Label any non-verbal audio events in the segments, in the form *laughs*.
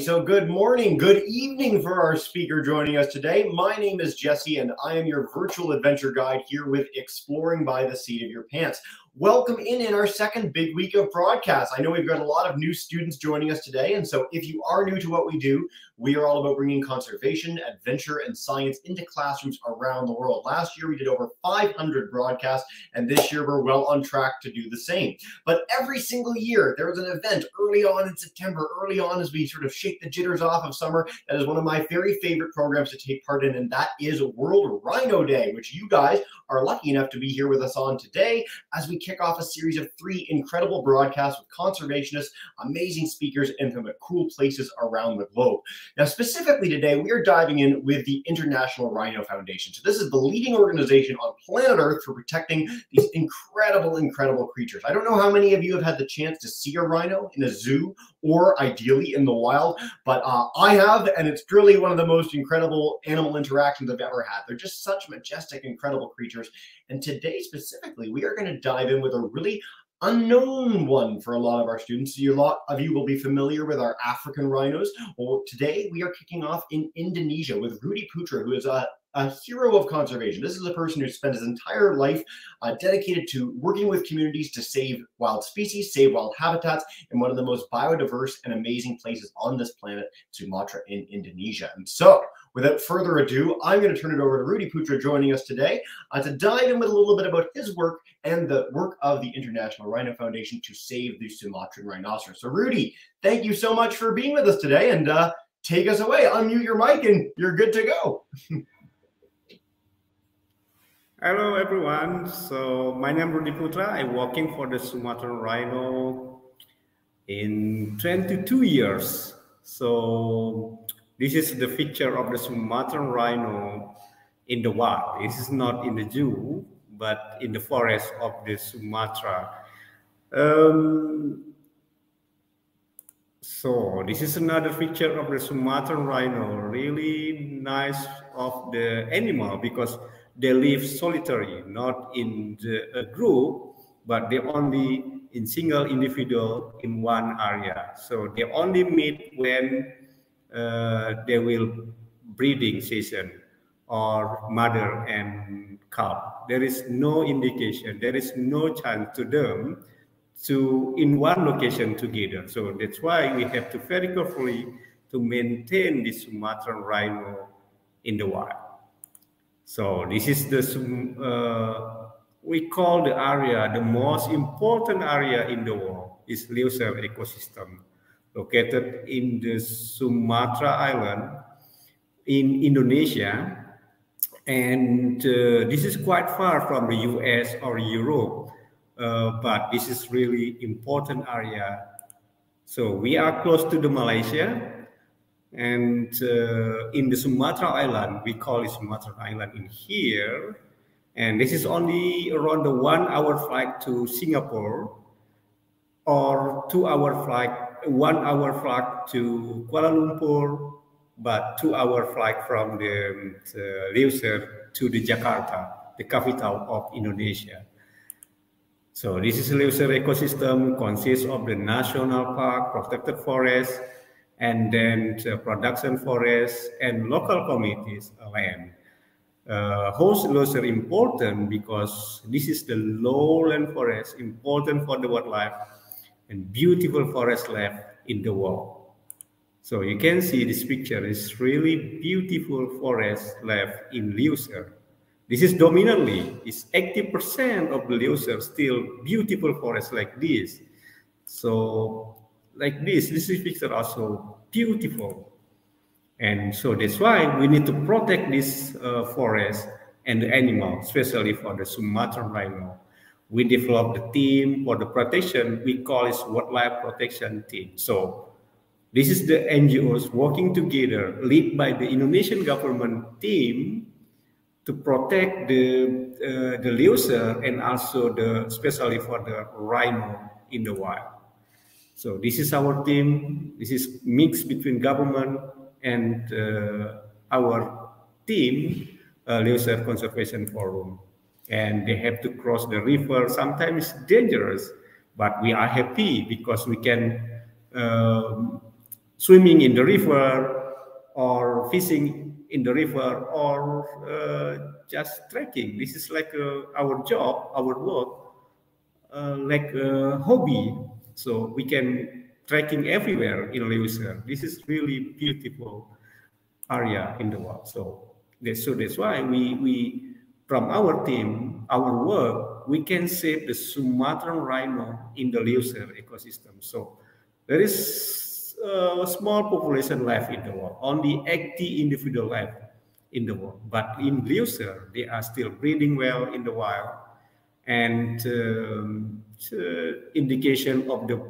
So, good morning, good evening for our speaker joining us today. My name is Jesse, and I am your virtual adventure guide here with Exploring by the Seat of Your Pants. Welcome in in our second big week of broadcast. I know we've got a lot of new students joining us today. And so if you are new to what we do, we are all about bringing conservation, adventure, and science into classrooms around the world. Last year, we did over 500 broadcasts, and this year we're well on track to do the same. But every single year, there is an event early on in September, early on as we sort of shake the jitters off of summer. That is one of my very favorite programs to take part in, and that is World Rhino Day, which you guys are lucky enough to be here with us on today as we kick off a series of three incredible broadcasts with conservationists, amazing speakers, and from cool places around the globe. Now, specifically today, we are diving in with the International Rhino Foundation. So this is the leading organization on planet Earth for protecting these incredible, incredible creatures. I don't know how many of you have had the chance to see a rhino in a zoo or ideally in the wild, but uh, I have, and it's truly one of the most incredible animal interactions I've ever had. They're just such majestic, incredible creatures. And today specifically, we are going to dive in in with a really unknown one for a lot of our students. A lot of you will be familiar with our African rhinos. Well, today we are kicking off in Indonesia with Rudi Putra, who is a a hero of conservation. This is a person who spent his entire life uh, dedicated to working with communities to save wild species, save wild habitats in one of the most biodiverse and amazing places on this planet, Sumatra in Indonesia. And so, without further ado, I'm going to turn it over to Rudi Putra joining us today uh, to dive in with a little bit about his work and the work of the International Rhino Foundation to save the Sumatran rhinoceros. So, Rudi, thank you so much for being with us today and uh, take us away. Unmute your mic and you're good to go. *laughs* Hello everyone. So my name is Rudi Putra. I'm working for the Sumatran Rhino in 22 years. So this is the picture of the Sumatran Rhino in the wild. This is not in the zoo, but in the forest of the Sumatra. Um, so this is another picture of the Sumatran rhino. Really nice of the animal because they live solitary, not in the, a group, but they only in single individual in one area. So they only meet when uh, they will breeding season or mother and calf. There is no indication, there is no chance to them to in one location together. So that's why we have to very carefully to maintain the Sumatran rhino in the wild. So this is the, uh, we call the area, the most important area in the world is Leuser ecosystem located in the Sumatra island in Indonesia. And uh, this is quite far from the US or Europe, uh, but this is really important area. So we are close to the Malaysia, and uh, in the Sumatra Island, we call it Sumatra Island in here. And this is only around the one hour flight to Singapore or two hour flight, one hour flight to Kuala Lumpur, but two hour flight from the, the Leuser to the Jakarta, the capital of Indonesia. So this is Leuser ecosystem consists of the national park, protected forest, and then production forest and local communities land. Uh, host are important because this is the lowland forest, important for the wildlife and beautiful forest left in the world. So you can see this picture is really beautiful forest left in Leuser. This is dominantly, it's 80% of the Leuser still beautiful forest like this. So like this. This is picture also beautiful. And so that's why we need to protect this uh, forest and the animal, especially for the Sumatran rhino. We developed the team for the protection. We call it wildlife protection team. So this is the NGOs working together, led by the Indonesian government team to protect the uh, the leuser and also the especially for the rhino in the wild. So this is our team. This is mix between government and uh, our team, uh, Leuser Conservation Forum. And they have to cross the river. Sometimes dangerous, but we are happy because we can um, swimming in the river or fishing in the river or uh, just trekking. This is like uh, our job, our work, uh, like a hobby. So we can trekking everywhere in Leuser. This is really beautiful area in the world. So that's, so that's why we, we from our team, our work, we can save the Sumatran rhino in the Leuser ecosystem. So there is a small population left in the world, only 80 individual left in the world. But in Leuser, they are still breeding well in the wild. And um, indication of the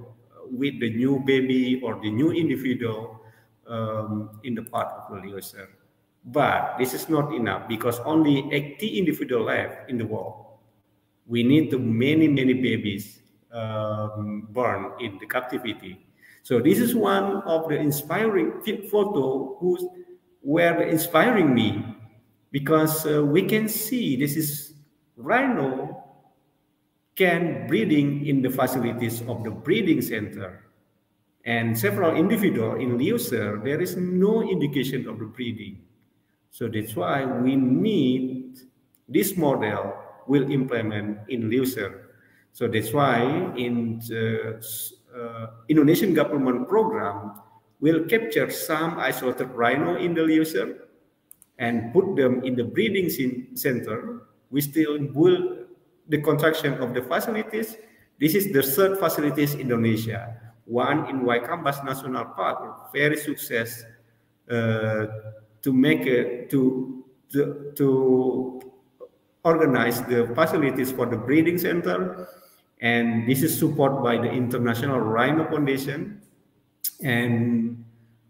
with the new baby or the new individual um, in the part of the Leuser. But this is not enough because only 80 individual left in the world. We need to many, many babies um, born in the captivity. So this is one of the inspiring photo who's were inspiring me because uh, we can see this is rhino can breeding in the facilities of the breeding center and several individual in Leuser, there is no indication of the breeding. So that's why we need this model will implement in Leuser. So that's why in the uh, Indonesian government program will capture some isolated rhino in the Leuser and put them in the breeding center. We still will the construction of the facilities. This is the third facilities in Indonesia. One in Way Kambas National Park, very success uh, to make to, to to organize the facilities for the breeding center, and this is supported by the International Rhino Foundation, and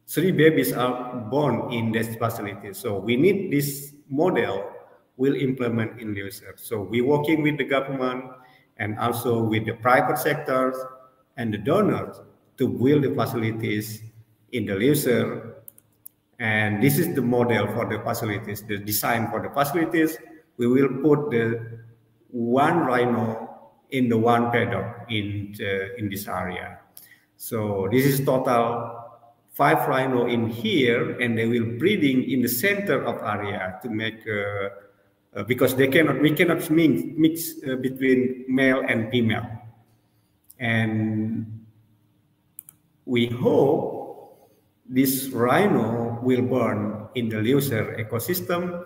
three babies are born in this facility. So we need this model will implement in Leuser. So we're working with the government and also with the private sectors and the donors to build the facilities in the Leuser. And this is the model for the facilities, the design for the facilities. We will put the one rhino in the one paddock in, the, in this area. So this is total five rhino in here, and they will breeding in the center of area to make uh, uh, because they cannot we cannot mix, mix uh, between male and female and we hope this rhino will burn in the Leuser ecosystem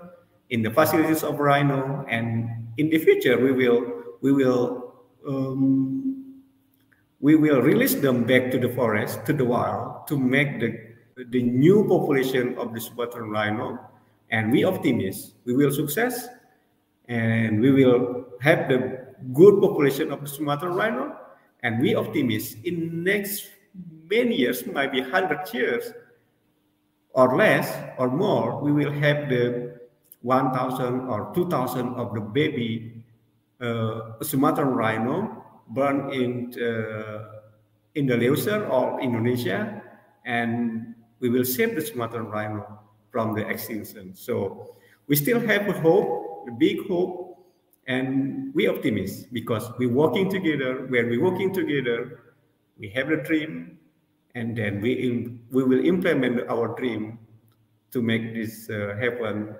in the facilities of rhino and in the future we will we will um, we will release them back to the forest to the wild to make the the new population of the Sumatran rhino. And we optimists we will success and we will have the good population of the Sumatran rhino. And we optimists in next many years maybe 100 years or less or more we will have the 1000 or 2000 of the baby uh, Sumatran rhino born in uh, in the Leuser or Indonesia and we will save the Sumatran rhino from the extinction. So we still have a hope, a big hope, and we optimists because we're working together. When we're working together, we have a dream, and then we we will implement our dream to make this uh, happen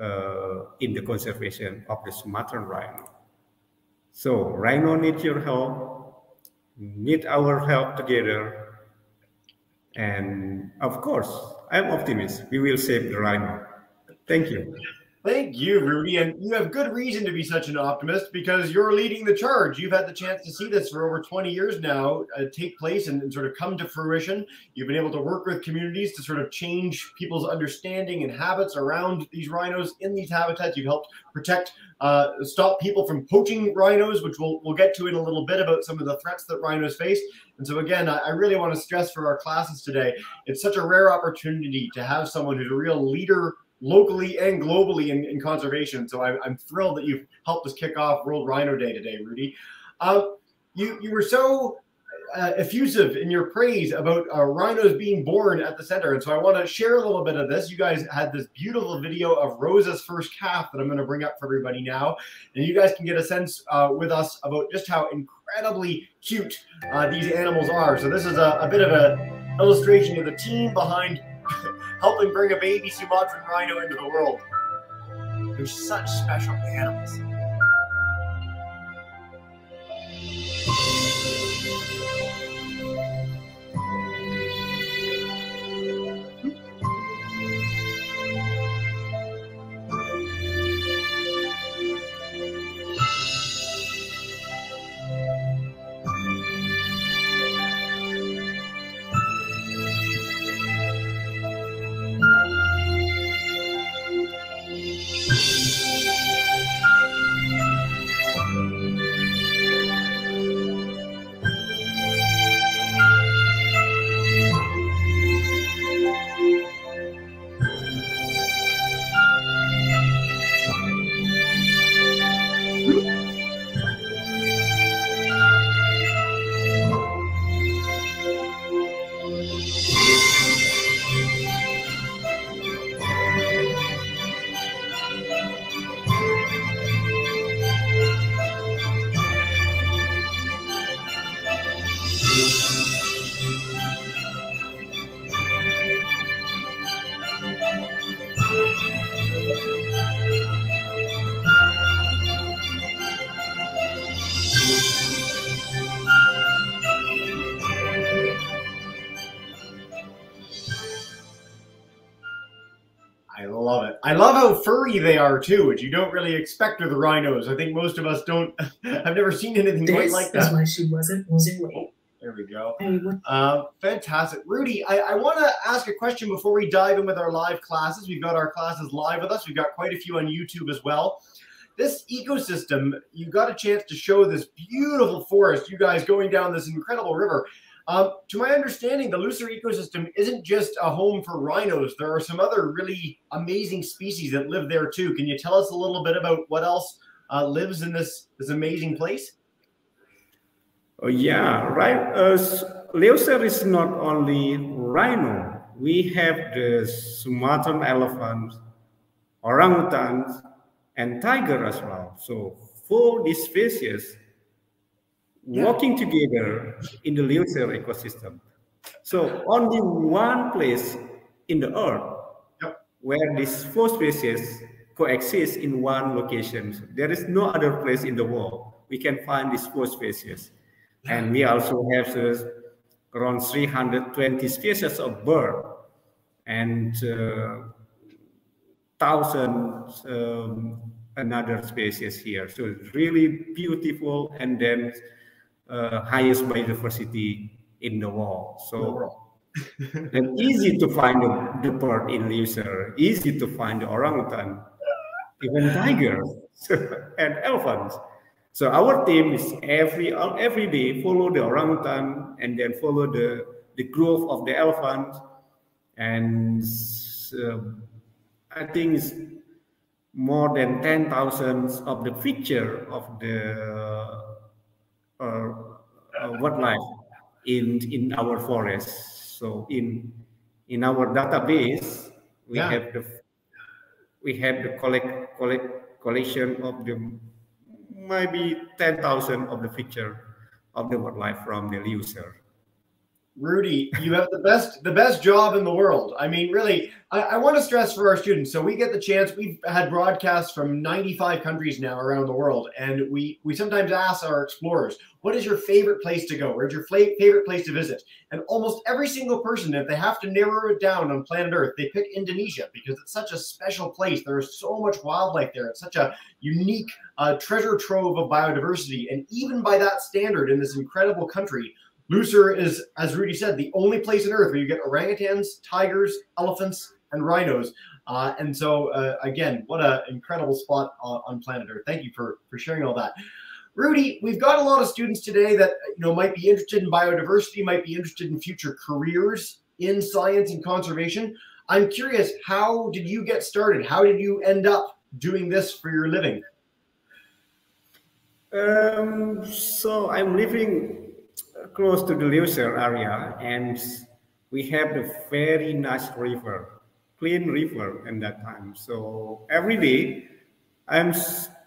uh, in the conservation of the Sumatran rhino. So rhino needs your help, need our help together, and of course, I'm optimist. We will save the rhino. Thank you. Thank you, Rudi. And you have good reason to be such an optimist because you're leading the charge. You've had the chance to see this for over 20 years now uh, take place and, and, sort of come to fruition. You've been able to work with communities to sort of change people's understanding and habits around these rhinos in these habitats. You've helped protect, uh, stop people from poaching rhinos, which we'll, we'll get to in a little bit about some of the threats that rhinos face. And so, again, I, I really want to stress for our classes today it's such a rare opportunity to have someone who's a real leader locally and globally in, in conservation. So I, am thrilled that you've helped us kick off World Rhino Day today, Rudi. Uh, you you were so uh, effusive in your praise about uh, rhinos being born at the center, and so I want to share a little bit of this. You guys had this beautiful video of Rosa's first calf that I'm going to bring up for everybody now, and you guys can get a sense uh, with us about just how incredibly cute uh, these animals are. So this is a, a bit of a illustration of the team behind helping bring a baby Sumatran rhino into the world. They're such special animals. I love how furry they are too, which you don't really expect of the rhinos. I think most of us don't. *laughs* I've never seen anything this quite like that. that. is why she wasn't losing weight. Oh, there we go. Uh, fantastic. Rudi, I, I want to ask a question before we dive in with our live classes. We've got our classes live with us. We've got quite a few on YouTube as well. This ecosystem, you got a chance to show this beautiful forest, you guys going down this incredible river. Um, to my understanding, the Leuser ecosystem isn't just a home for rhinos. There are some other really amazing species that live there too. Can you tell us a little bit about what else uh, lives in this, this amazing place? Oh, yeah, right. Uh, Leuser is not only rhino. We have the Sumatran elephant, orangutans, and tiger as well. So four these species. Working together in the Leuser ecosystem. So only one place in the earth where these four species coexist in one location. There is no other place in the world we can find these four species. And we also have uh, around 320 species of bird and uh, thousands um, another species here. So it's really beautiful and then uh, highest biodiversity in the world. So *laughs* and easy to find the, the bird in Leuser, easy to find the orangutan, even tigers *laughs* and elephants. So our team is every every day follow the orangutan and then follow the the growth of the elephant, and um, I think it's more than ten thousands of the feature of the Uh, uh, wildlife in in our forest. So in in our database, we Yeah. have the we have the collect collect collection of the maybe ten thousand of the feature of the wildlife from the Leuser. Rudi, you have the best the best job in the world. I mean, really, I, I want to stress for our students. So we get the chance. We've had broadcasts from 95 countries now around the world, and we we sometimes ask our explorers, "What is your favorite place to go? Where's your favorite place to visit?" And almost every single person, if they have to narrow it down on planet Earth, they pick Indonesia because it's such a special place. There is so much wildlife there. It's such a unique uh, treasure trove of biodiversity, and even by that standard, in this incredible country. Leuser is, as Rudi said, the only place on earth where you get orangutans, tigers, elephants, and rhinos. Uh, and so, uh, again, what an incredible spot on, on planet Earth. Thank you for for sharing all that. Rudi, we've got a lot of students today that you know might be interested in biodiversity, might be interested in future careers in science and conservation. I'm curious, how did you get started? How did you end up doing this for your living? Um, so I'm living close to the Leuser area, and we have a very nice river, clean river in that time. So every day, I'm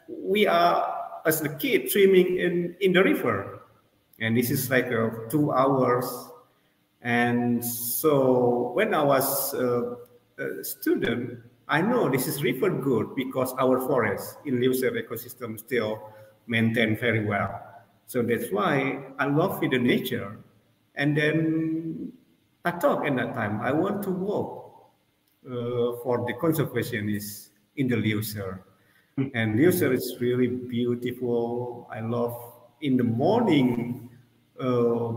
we are as a kid swimming in in the river, and this is like uh, two hours And so when I was uh, a student, I know this is river good because our forest in Leuser ecosystem still maintained very well. So that's why I love the nature. And then I talk at that time, I want to work uh, for the conservationists in the Leuser. And Leuser is really beautiful. I love in the morning uh,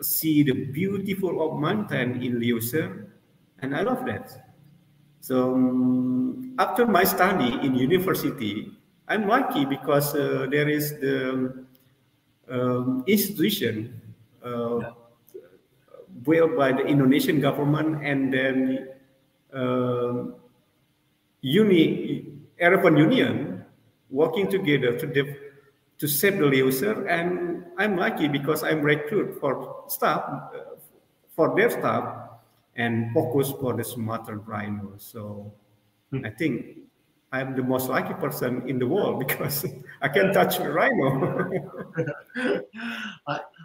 see the beautiful of mountain in Leuser, and I love that. So um, after my study in university, I'm lucky because uh, there is the um, institution uh, yeah. built by the Indonesian government and then uh, uni European Union working together to to save the Leuser and I'm lucky because I'm recruit for staff uh, for their staff and focus for the Sumatran rhino. So hmm. I think I'm the most lucky person in the world because I can touch a rhino. *laughs*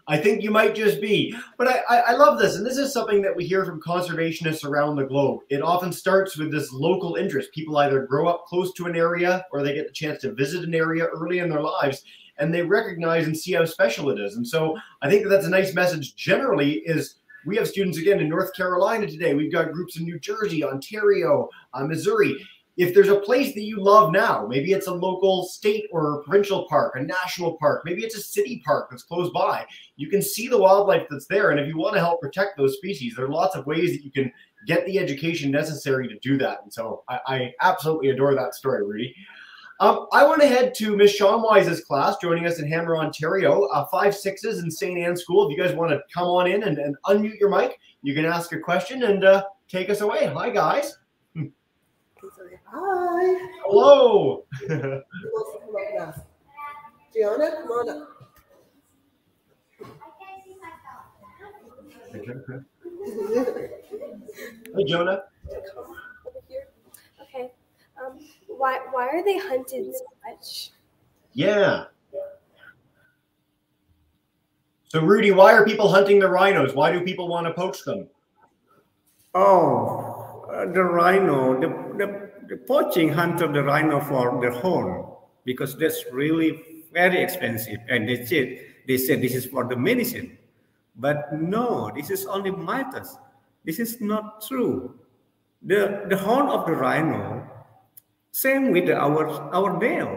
I, think you might just be. But I, I, I, love this. And this is something that we hear from conservationists around the globe. It often starts with this local interest. People either grow up close to an area or they get the chance to visit an area early in their lives and they recognize and see how special it is. And so I think that that's a nice message generally is we have students again in North Carolina today. We've got groups in New Jersey, Ontario, uh, Missouri. If there's a place that you love now, maybe it's a local state or provincial park, a national park, maybe it's a city park that's close by, you can see the wildlife that's there. And if you want to help protect those species, there are lots of ways that you can get the education necessary to do that. And so I, I absolutely adore that story, Rudi. Um, I want to head to Miss Sean Wise's class, joining us in Hammer, Ontario, uh, five sixes in St. Anne's School. If you guys want to come on in and, and unmute your mic, you can ask a question and uh, take us away. Hi, guys. Hi. Hello. *laughs* Gianna, come on up. Hey, Jonah. Okay. Um, why why are they hunted so much? Yeah. So Rudi, why are people hunting the rhinos? Why do people want to poach them? Oh, uh, the rhino, the, the, the poaching hunted the rhino for the horn because that's really very expensive. And they said they said this is for the medicine. But no, this is only mythos. This is not true. The, the horn of the rhino same with our our nail.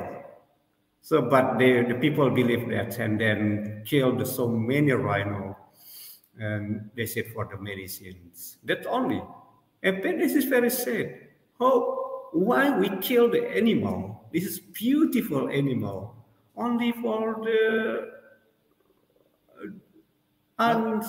So, but the, the people believe that and then killed so many rhino, and they said for the medicines. That only. And this is very sad. How why we kill the animal? This is beautiful animal only for the and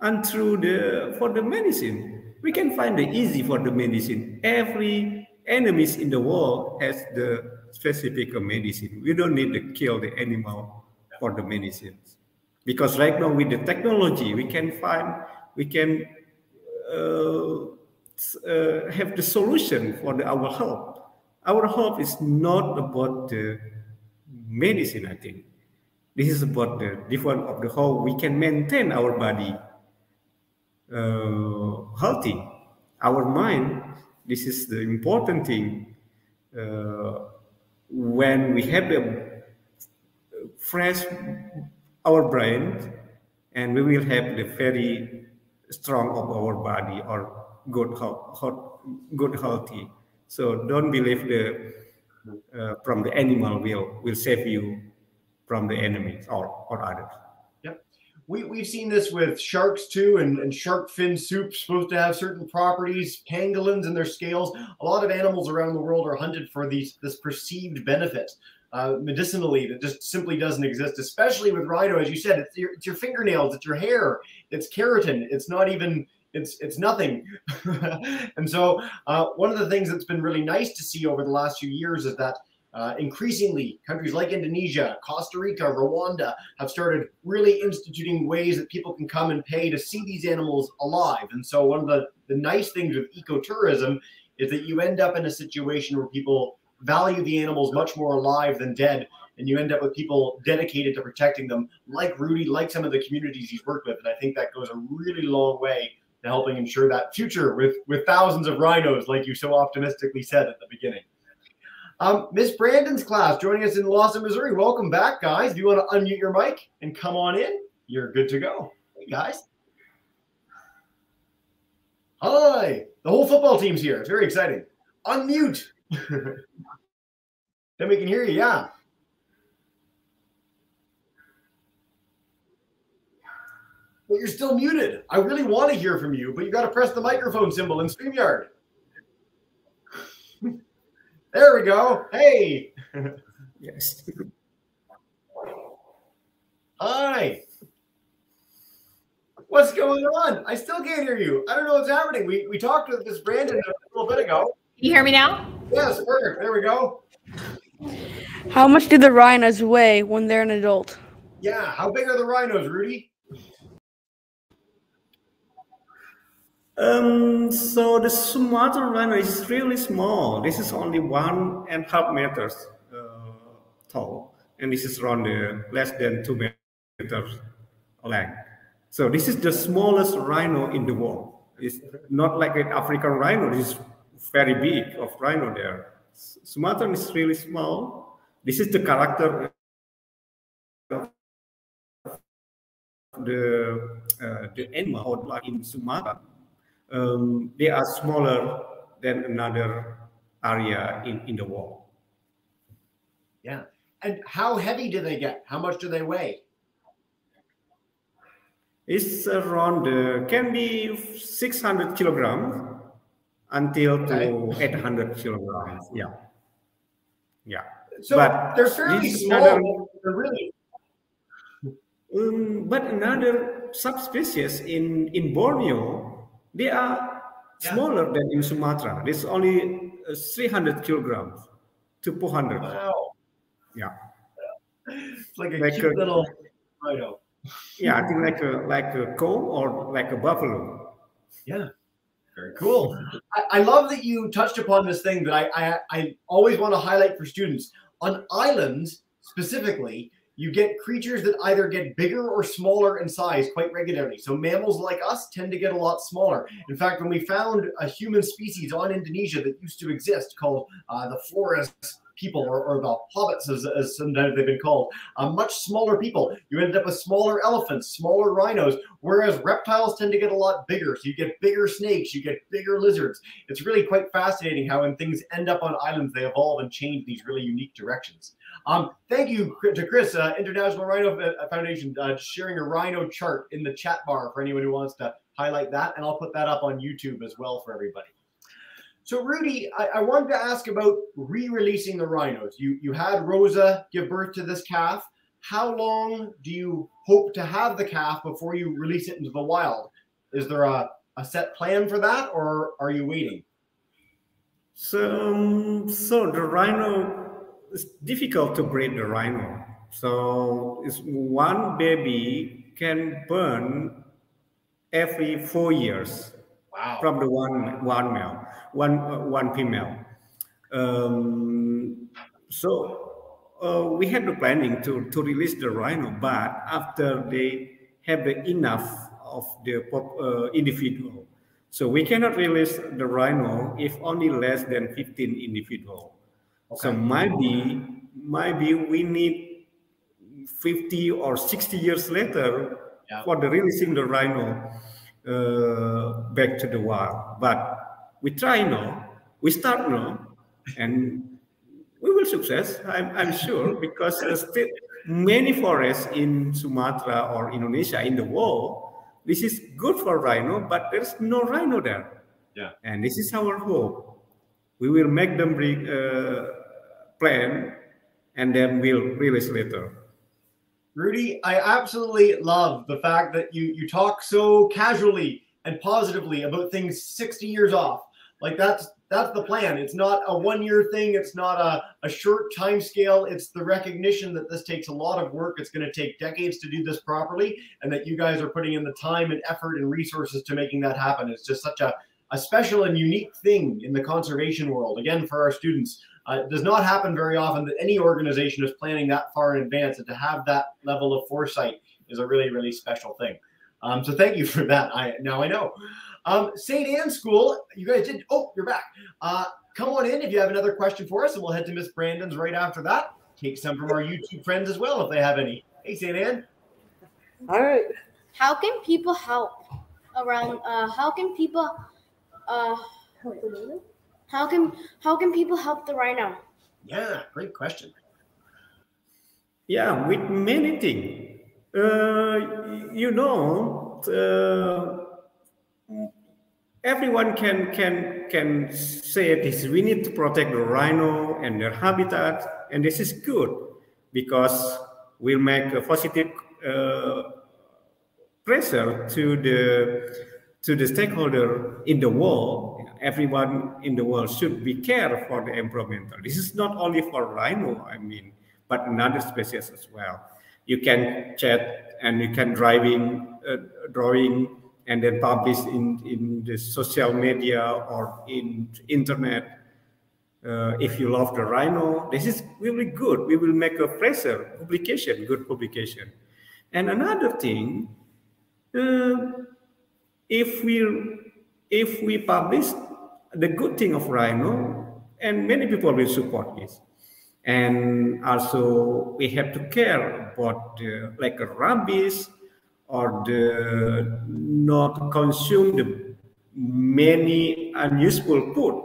and through the for the medicine we can find the easy for the medicine every enemies in the world has the specific medicine. We don't need to kill the animal for the medicines. Because right now with the technology, we can find, we can uh, uh, have the solution for the, our health. Our health is not about the medicine, I think. This is about the different of the how we can maintain our body uh, healthy. Our mind this is the important thing. Uh, when we have the fresh our brain, and we will have the very strong of our body or good health, good healthy. So don't believe the uh, from the animal will will save you from the enemies or, or others we, we've seen this with sharks too, and, and shark fin soup supposed to have certain properties, pangolins and their scales. A lot of animals around the world are hunted for these this perceived benefit uh, medicinally that just simply doesn't exist, especially with rhino. As you said, it's your, it's your fingernails, it's your hair, it's keratin. It's not even it's it's nothing. *laughs* and so uh, one of the things that's been really nice to see over the last few years is that uh, increasingly, countries like Indonesia, Costa Rica, Rwanda have started really instituting ways that people can come and pay to see these animals alive. And so, one of the, the nice things with ecotourism is that you end up in a situation where people value the animals much more alive than dead. and you end up with people dedicated to protecting them, like Rudi, like some of the communities he's worked with. And I think that goes a really long way to helping ensure that future with with thousands of rhinos, like you so optimistically said at the beginning. Um, Miss Brandon's class joining us in Lawson, Missouri. Welcome back, guys. If you want to unmute your mic and come on in, you're good to go. Hey, guys. Hi. The whole football team's here. It's very exciting. Unmute. *laughs* then we can hear you. Yeah. But you're still muted. I really want to hear from you, but you got to press the microphone symbol in StreamYard. *laughs* There we go. Hey. Yes. Hi. What's going on? I still can't hear you. I don't know what's happening. We we talked with this Brandon a little bit ago. Can you hear me now? Yes, perfect. There we go. How much do the rhinos weigh when they're an adult? Yeah. How big are the rhinos, Rudi? Um, so the Sumatran rhino is really small. This is only one and a half meters uh, tall, and this is around uh, less than two meters length. So this is the smallest rhino in the world. It's not like an African rhino. This is very big of rhino there. Sumatran is really small. This is the character of the uh, the animal in Sumatra um, they are smaller than another area in, in the world. Yeah. And how heavy do they get? How much do they weigh? It's around, uh, can be 600 kilograms until to 800 kilograms. Yeah. Yeah. So But they're fairly small. another- They're really Um, but another subspecies in, in Borneo, they are Yeah. smaller than in Sumatra. It's only uh, 300 kilograms to 400. wow. Yeah. *laughs* It's like a Like cute a- little. Yeah, I think like a like a cow or like a buffalo. Yeah. Very cool. I, I love that you touched upon this thing that I, I I always want to highlight for students. On islands specifically, you get creatures that either get bigger or smaller in size quite regularly. So mammals like us tend to get a lot smaller. In fact, when we found a human species on Indonesia that used to exist called uh, the Flores people or, or the hobbits as, as sometimes they've been called, uh, much smaller people. You ended up with smaller elephants, smaller rhinos, whereas reptiles tend to get a lot bigger. So you get bigger snakes, you get bigger lizards. It's really quite fascinating how when things end up on islands, they evolve and change these really unique directions. Um, thank you to Chris, uh, International Rhino Foundation, uh, sharing a rhino chart in the chat bar for anyone who wants to highlight that. And I'll put that up on YouTube as well for everybody. So, Rudi, I, I wanted to ask about re-releasing the rhinos. You you had Rosa give birth to this calf. How long do you hope to have the calf before you release it into the wild? Is there a, a set plan for that, or are you waiting? So, um, so the rhino it's difficult to breed the rhino. So, it's one baby can burn every four years Wow. from the one one male, one uh, one female. Um, so uh, we had the planning to to release the rhino, but after they have the enough of the pop, uh, individual, so we cannot release the rhino if only less than 15 individual. So Okay. maybe maybe we need 50 or 60 years later Yeah. for the releasing the rhino uh, back to the wild. But we try now, we start now, and we will success. I'm, I'm sure because still many forests in Sumatra or Indonesia in the world, this is good for rhino, but there's no rhino there. Yeah. And this is our hope. We will make them bring uh, plan, and then we'll release later. Rudi, I absolutely love the fact that you you talk so casually and positively about things 60 years off. Like that's that's the plan. It's not a one year thing. It's not a, a short time scale. It's the recognition that this takes a lot of work. It's going to take decades to do this properly, and that you guys are putting in the time and effort and resources to making that happen. It's just such a a special and unique thing in the conservation world. Again, for our students, Uh, it does not happen very often that any organization is planning that far in advance, and to have that level of foresight is a really, really special thing. Um, so thank you for that. I now I know. Um, St. Anne School, you guys did. Oh, you're back. Uh, come on in if you have another question for us, and we'll head to Miss Brandon's right after that. Take some from our YouTube friends as well if they have any. Hey, St. Anne. All right. How can people help around? Uh, how can people? Uh, how can how can people help the rhino? Yeah, great question. Yeah, with many things. Uh, you know, uh, everyone can can can say this. We need to protect the rhino and their habitat, and this is good because we'll make a positive uh, pressure to the to the stakeholder in the world. Everyone in the world should be care for the environmental. This is not only for rhino, I mean, but another species as well. You can chat and you can driving, uh, drawing, and then publish in in the social media or in internet. Uh, if you love the rhino, this is really good. We will make a pressure publication, good publication. And another thing, uh, if we if we publish the good thing of rhino, and many people will support this. And also we have to care about the, like a rabies or the not consume the many unuseful food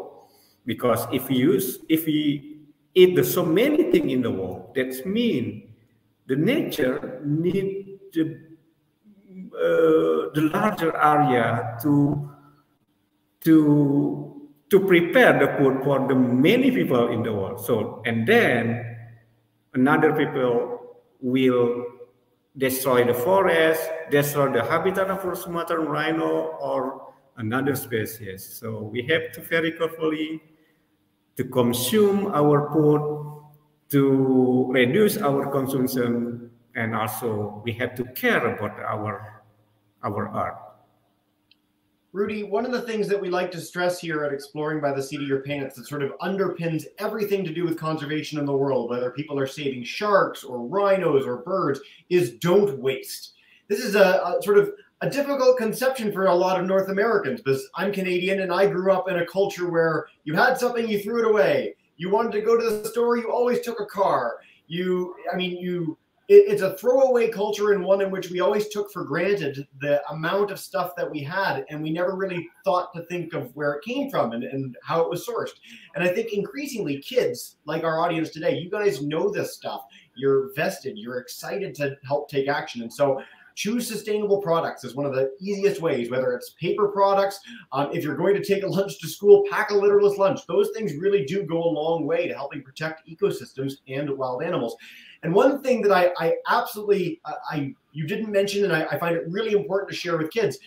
because if we use if we eat the so many things in the world that mean the nature need the uh, the larger area to to to prepare the food for the many people in the world. So and then another people will destroy the forest, destroy the habitat of Sumatran rhino or another species. So we have to very carefully to consume our food, to reduce our consumption, and also we have to care about our our art. Rudy, one of the things that we like to stress here at Exploring by the Seat of Your Pants that sort of underpins everything to do with conservation in the world, whether people are saving sharks or rhinos or birds, is don't waste. This is a, a sort of a difficult conception for a lot of North Americans because I'm Canadian and I grew up in a culture where you had something, you threw it away. You wanted to go to the store, you always took a car. You, I mean, you it's a throwaway culture and one in which we always took for granted the amount of stuff that we had and we never really thought to think of where it came from and, and how it was sourced. And i think increasingly kids like our audience today you guys know this stuff. You're vested. You're excited to help take action. And so choose sustainable products is one of the easiest ways whether it's paper products um, if you're going to take a lunch to school pack a litterless lunch. Those things really do go a long way to helping protect ecosystems and wild animals and one thing that I, I absolutely I, I you didn't mention, and I, I find it really important to share with kids.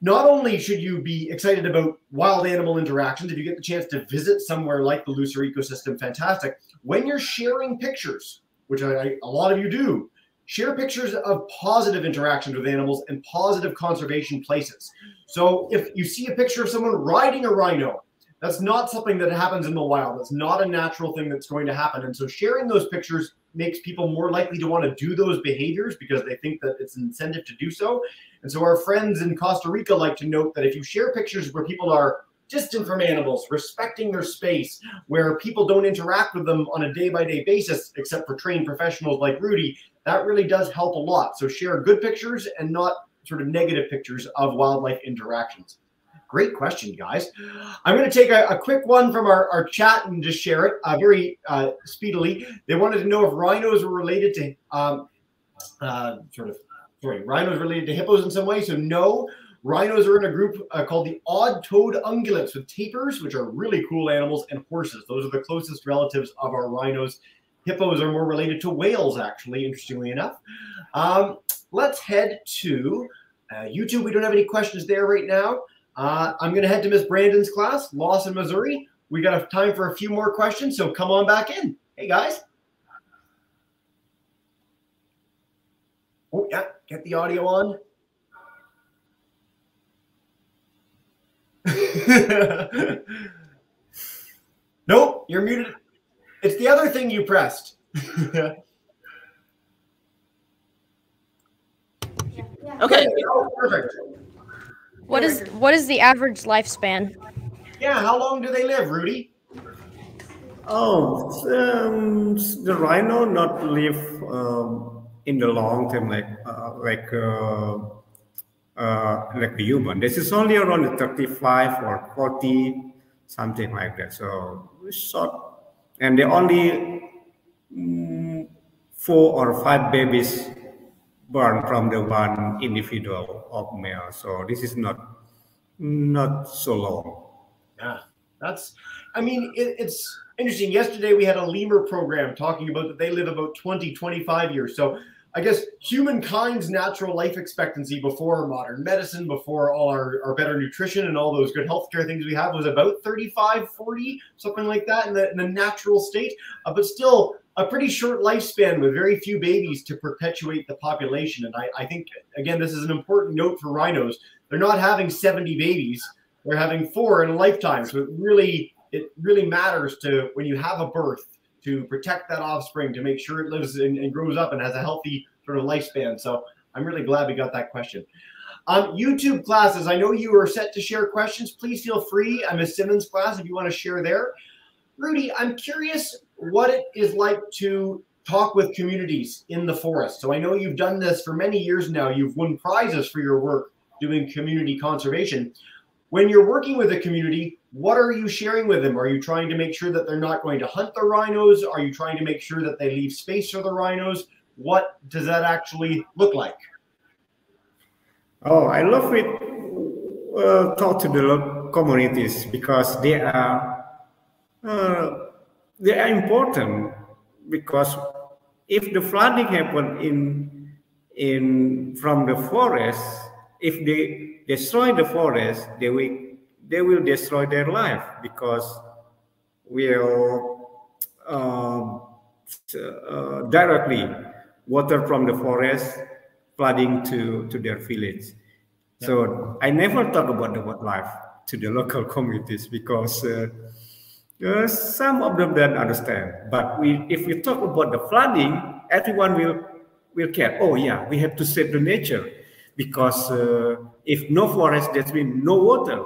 Not only should you be excited about wild animal interactions, if you get the chance to visit somewhere like the Leuser ecosystem, fantastic. When you're sharing pictures, which I, a lot of you do, share pictures of positive interactions with animals and positive conservation places. So if you see a picture of someone riding a rhino, that's not something that happens in the wild. That's not a natural thing that's going to happen. And so sharing those pictures makes people more likely to want to do those behaviors because they think that it's an incentive to do so. And so our friends in Costa Rica like to note that if you share pictures where people are distant from animals, respecting their space, where people don't interact with them on a day by day basis, except for trained professionals like Rudi, that really does help a lot. So share good pictures and not sort of negative pictures of wildlife interactions. Great question, guys. I'm going to take a, a quick one from our, our chat and just share it uh, very uh, speedily. They wanted to know if rhinos were related to um, uh, sort of, sorry, rhinos related to hippos in some way. So no, rhinos are in a group uh, called the odd-toed ungulates with tapirs, which are really cool animals, and horses. Those are the closest relatives of our rhinos. Hippos are more related to whales, actually, interestingly enough. Um, let's head to uh, YouTube. We don't have any questions there right now. Uh, I'm going to head to Miss Brandon's class, Lawson, Missouri. We got time for a few more questions, so come on back in. Hey, guys. Oh, yeah, get the audio on. *laughs* nope, you're muted. It's the other thing you pressed. *laughs* Okay. Oh, perfect. What is what is the average lifespan? Yeah, how long do they live, Rudi? Oh, um, the rhino not live um, in the long term like uh, like uh, uh, like the human. This is only around 35 or 40, something like that. So short, and they only mm, four or five babies born from the one individual of male. So this is not not so long. Yeah, that's. I mean, it, it's interesting. Yesterday we had a lemur program talking about that they live about 20, 25 years. So I guess humankind's natural life expectancy before modern medicine, before all our, our better nutrition and all those good healthcare things we have was about 35, 40, something like that in the, in the natural state. Uh, but still, a pretty short lifespan with very few babies to perpetuate the population. And I, I think, again, this is an important note for rhinos. They're not having 70 babies, they're having four in a lifetime. So it really, it really matters to when you have a birth to protect that offspring to make sure it lives and, and grows up and has a healthy sort of lifespan. So I'm really glad we got that question. Um, YouTube classes, I know you are set to share questions. Please feel free. I'm a Simmons class if you want to share there. Rudi, I'm curious what it is like to talk with communities in the forest. So I know you've done this for many years now. You've won prizes for your work doing community conservation. When you're working with a community, what are you sharing with them? Are you trying to make sure that they're not going to hunt the rhinos? Are you trying to make sure that they leave space for the rhinos? What does that actually look like? Oh, I love it. Uh, talk to the communities because they are uh, they are important because if the flooding happen in in from the forest, if they destroy the forest, they will they will destroy their life because will um, uh, directly water from the forest flooding to, to their village. Yeah. So I never talk about the wildlife to the local *laughs* communities because uh, uh, some of them don't understand. But we, if we talk about the flooding, everyone will will care. Oh yeah, we have to save the nature because uh, if no forest, that means no water.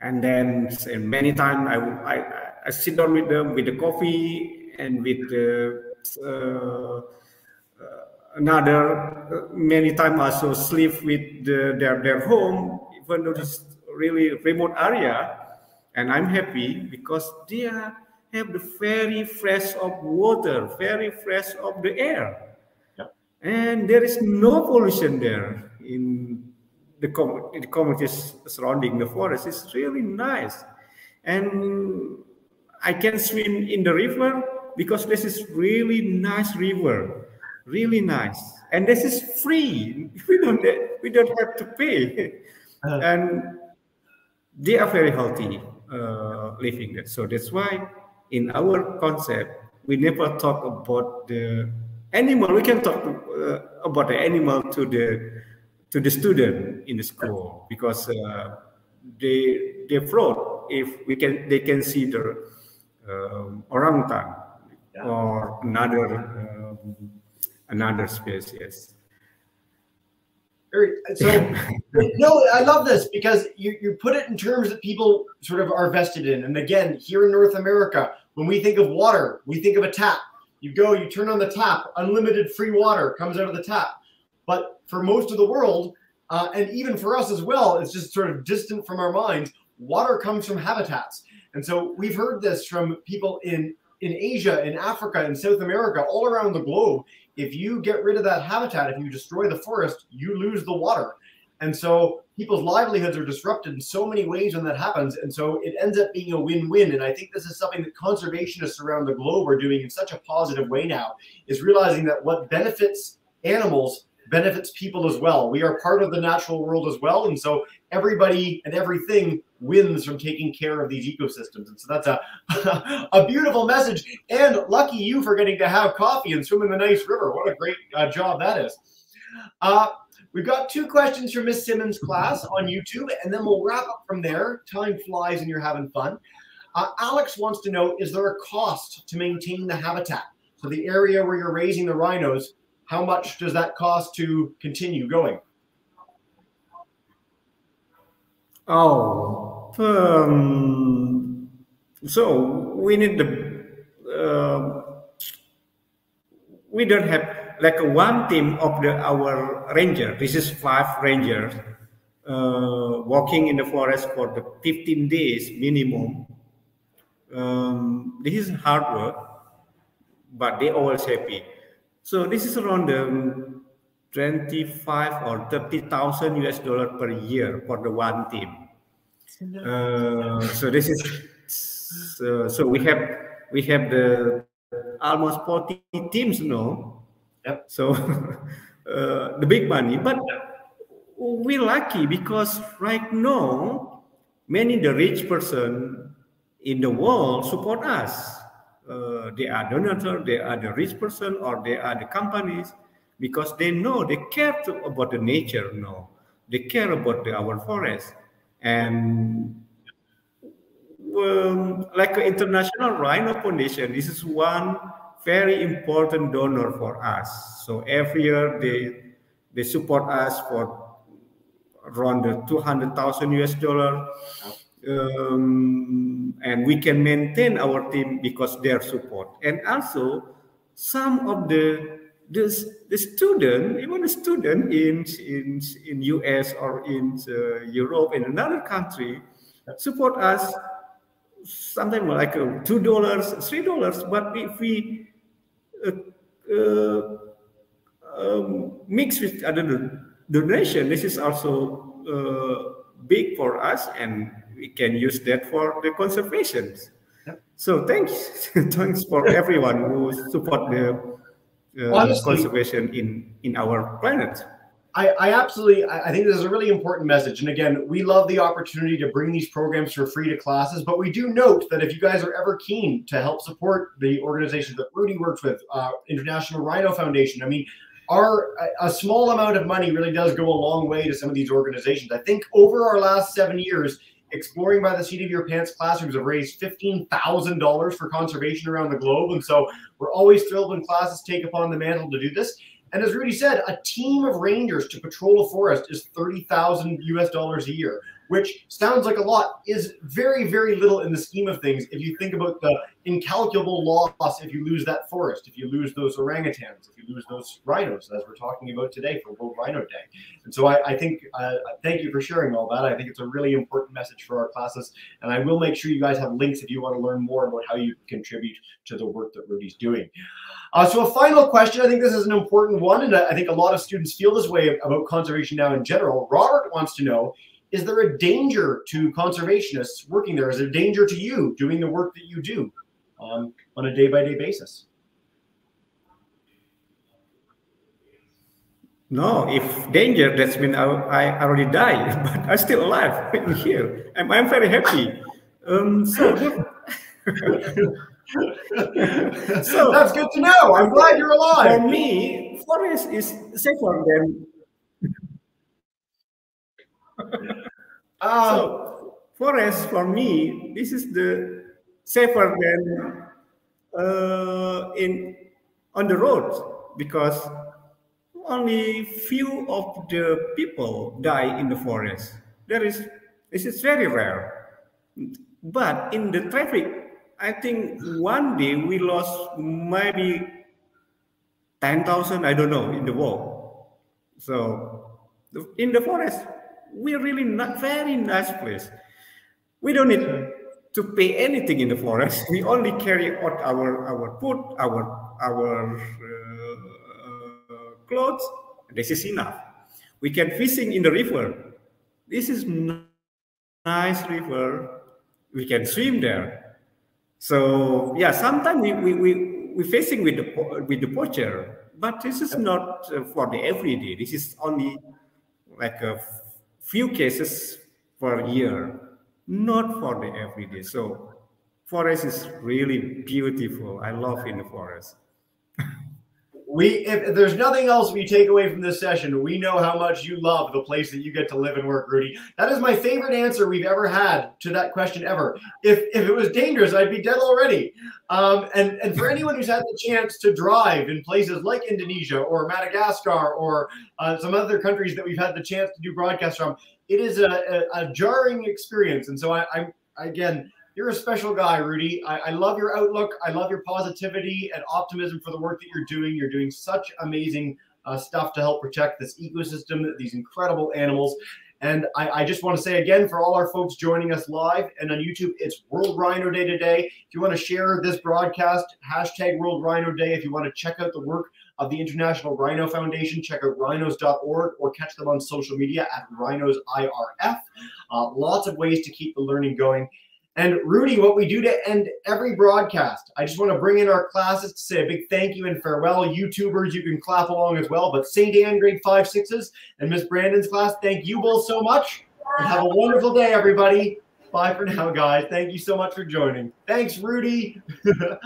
And then many times I, I, I sit down with them with the coffee and with the uh, another many times also sleep with the, their their home even though it's really remote area and i'm happy because they have the very fresh of water very fresh of the air. Yep. and there is no pollution there in the, com- the communities surrounding the forest. It's really nice. And i can swim in the river because this is really nice river really nice. And this is free. *laughs* We don't we don't have to pay. Uh, and they are very healthy living there so that's why in our concept we never talk about the animal we can talk uh, about the animal to the to the student in the school because uh, they they float if we can they can see the um, orangutan yeah. or another um, another species. So, *laughs* no, I love this because you, you put it in terms that people sort of are vested in. And again, here in North America, when we think of water, we think of a tap. You go, you turn on the tap, unlimited free water comes out of the tap. But for most of the world, uh, and even for us as well, it's just sort of distant from our minds. Water comes from habitats. And so we've heard this from people in, in Asia, in Africa, in South America, all around the globe if you get rid of that habitat, if you destroy the forest, you lose the water. And so people's livelihoods are disrupted in so many ways when that happens. And so it ends up being a win win. And I think this is something that conservationists around the globe are doing in such a positive way now is realizing that what benefits animals benefits people as well. We are part of the natural world as well. And so everybody and everything wins from taking care of these ecosystems. And so that's a, *laughs* a beautiful message. And lucky you for getting to have coffee and swim in the nice river. What a great uh, job that is. Uh, we've got two questions from Miss Simmons' class on YouTube, and then we'll wrap up from there. Time flies and you're having fun. Uh, Alex wants to know, is there a cost to maintain the habitat? So the area where you're raising the rhinos, how much does that cost to continue going? Oh, um, so we need the, uh, we don't have like one team of the our ranger. This is five rangers uh, walking in the forest for the 15 days minimum. Um, this is hard work, but they always happy. So this is around the 25 or 30,000 US dollar per year for the one team. Uh, so this is so, so we have we have the almost 40 teams now. Yep. So *laughs* uh, the big money, but we're lucky because right now many the rich person in the world support us. Uh, they are donors, they are the rich person, or they are the companies because they know they care to, about the nature. No, they care about the, our forest and um, like International Rhino Foundation, this is one very important donor for us. So every year they they support us for around the 200,000 US dollar. Um, and we can maintain our team because their support. And also some of the the, the student, even the student in in in US or in uh, Europe in another country, support us something like uh, two dollars, three dollars. But if we uh, uh, um, mix with other donation, this is also uh, big for us, and we can use that for the conservation. So thanks, *laughs* thanks for *laughs* everyone who support the uh, Honestly- conservation in in our planet. I, I absolutely I think this is a really important message. And again, we love the opportunity to bring these programs for free to classes, but we do note that if you guys are ever keen to help support the organizations that Rudi works with, uh, International Rhino Foundation, I mean, our a small amount of money really does go a long way to some of these organizations. I think over our last seven years, exploring by the seat of your pants classrooms have raised fifteen thousand dollars for conservation around the globe, and so we're always thrilled when classes take upon the mantle to do this. And as Rudi said, a team of rangers to patrol a forest is 30,000 US dollars a year, which sounds like a lot, is very, very little in the scheme of things if you think about the incalculable loss if you lose that forest, if you lose those orangutans, if you lose those rhinos, as we're talking about today for World Rhino Day. And so I, I think, uh, thank you for sharing all that. I think it's a really important message for our classes. And I will make sure you guys have links if you want to learn more about how you contribute to the work that Rudi's doing. Uh, so a final question, I think this is an important one, and I I think a lot of students feel this way about conservation now in general. Robert wants to know, is there a danger to conservationists working there? Is there a danger to you doing the work that you do um, on a day-by-day basis? No, if danger, that's mean I, I already died, *laughs* but I'm still alive in here. I'm, I'm very happy. Um, so, *laughs* So- That's good to know. I'm glad you're alive. for me, forest is safer than Uh, so forest for me. This is the safer than uh, in on the road because only few of the people die in the forest. There is this is very rare. But in the traffic, I think one day we lost maybe ten thousand. I don't know in the world. So in the forest, we're really not very nice place. We don't need to pay anything in the forest. We only carry out our our food, our our uh, clothes. This is enough. We can fishing in the river. This is nice river. We can swim there. So yeah, sometimes we we we we facing with the with the poacher, but this is not uh, for the everyday. This is only like a few cases per year, not for the everyday. So forest is really beautiful. I love in the forest. *laughs* we if, there's nothing else we take away from this session, we know how much you love the place that you get to live and work, Rudi. That is my favorite answer we've ever had to that question ever. If if it was dangerous, I'd be dead already. Um, and and for anyone who's had the chance to drive in places like Indonesia or Madagascar or uh, some other countries that we've had the chance to do broadcasts from, it is a, a, a jarring experience. And so I, I'm again you're a special guy, Rudi. I, I, love your outlook. I love your positivity and optimism for the work that you're doing. You're doing such amazing uh, stuff to help protect this ecosystem, these incredible animals. And I, I, just want to say again for all our folks joining us live and on YouTube, it's World Rhino Day today. If you want to share this broadcast, hashtag World Rhino Day. If you want to check out the work of the International Rhino Foundation, check out rhinos.org or catch them on social media at rhinosirf. Uh, lots of ways to keep the learning going. And Rudi, what we do to end every broadcast, I just want to bring in our classes to say a big thank you and farewell. YouTubers, you can clap along as well. But St. Anne grade five sixes and Miss Brandon's class, thank you both so much. And have a wonderful day, everybody. Bye for now, guys. Thank you so much for joining. Thanks, Rudi. *laughs*